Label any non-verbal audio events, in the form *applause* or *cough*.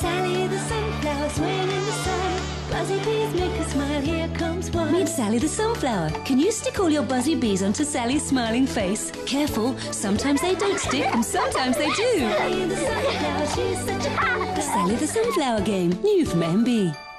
Sally the sunflower swaying in the sun. Buzzy bees make a smile, here comes one. Meet Sally the sunflower. Can you stick all your buzzy bees onto Sally's smiling face? Careful, sometimes they don't stick and sometimes they do. Sally the sunflower, she's such a *laughs* Sally the sunflower game, new from MB.